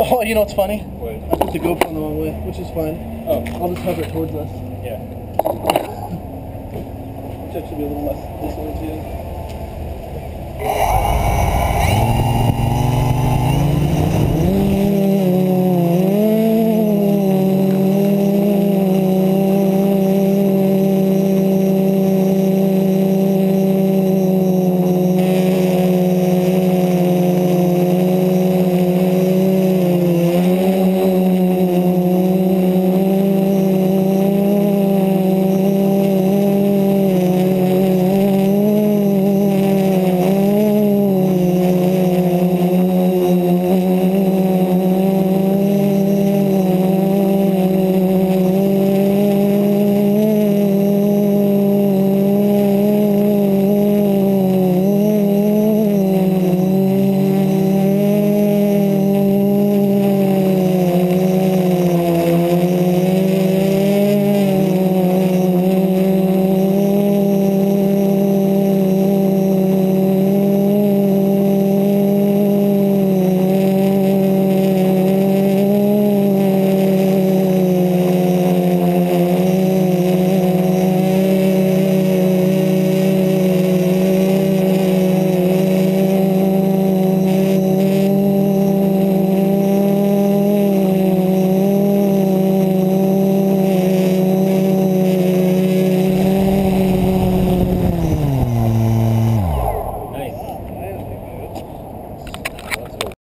Oh, you know what's funny? What? I put the GoPro the wrong way, which is fine. Oh. I'll just hover it towards us. Yeah. Which should be a little less disoriented.